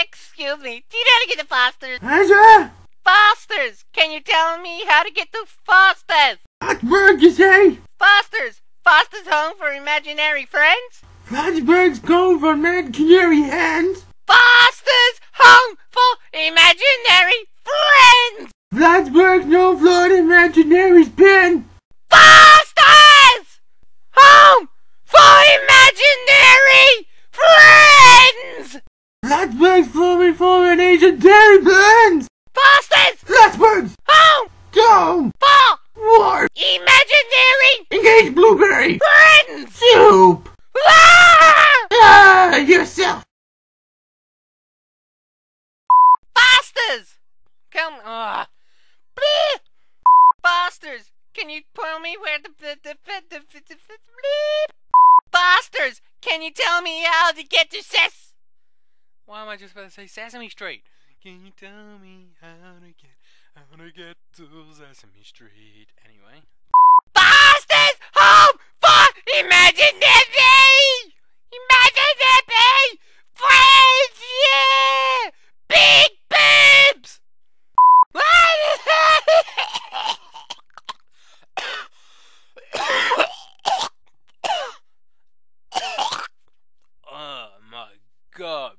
excuse me. Do you know how to get to Foster's? Azure! Foster's! Can you tell me how to get to Foster's? Plattsburgh, you say? Foster's! Foster's home for imaginary friends? Plattsburgh's going for mad canary hens. Foster's home for imaginary friends! Plattsburgh's no Florida imaginary's pen. Foster's home for imaginary friends! Plattsburgh's forming for an Asian dairy blends. Foster's Plattsburgh's home Dome for War imaginary Engage Blueberry friends! Soup. Ah! Ah, yourself. Fosters! Come, ah, Bleep! Fosters! Can you tell me where the the the the, the, the, the? Fosters! Can you tell me how to get to Ses? Why am I just about to say Sesame Street? Can you tell me how to get how to get to Sesame Street? Anyway. Boston's home for Imagine Imaginary! Friends, yeah! Big boobs! oh my god.